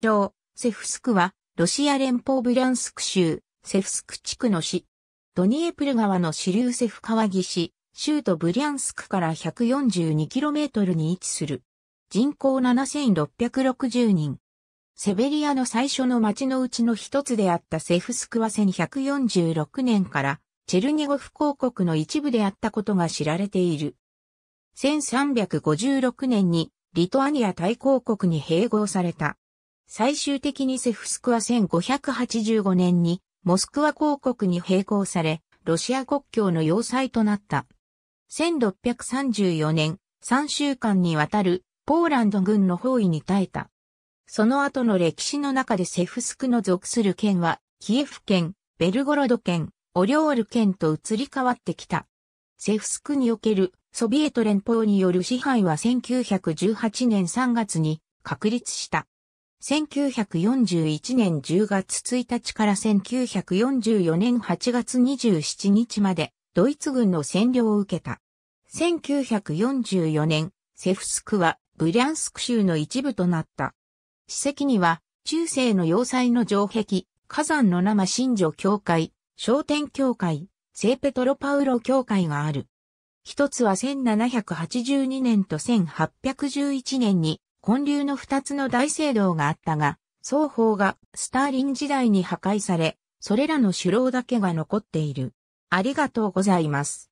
上、セフスクは、ロシア連邦ブリャンスク州、セフスク地区の市。ドニエプル川の支流セフ川岸、州都ブリャンスクから 142km に位置する。人口7660人。セベリアの最初の町のうちの一つであったセフスクは1146年からチェルニゴフ公国の一部であったことが知られている。1356年にリトアニア大公国に併合された。最終的にセフスクは1585年にモスクワ公国に並行され、ロシア国境の要塞となった。1634年、3週間にわたるポーランド軍の包囲に耐えた。その後の歴史の中でセフスクの属する県は、キエフ県、ベルゴロド県、オリョール県と移り変わってきた。セフスクにおけるソビエト連邦による支配は1918年3月に確立した。1941年10月1日から1944年8月27日までドイツ軍の占領を受けた。1944年、セフスクはブリャンスク州の一部となった。史跡には、中世の要塞の城壁、火山の生神女教会、商店教会、聖ペトロパウロ教会がある。一つは1782年と1811年に建立の二つの大聖堂があったが、双方がスターリン時代に破壊され、それらの首楼だけが残っている。ありがとうございます。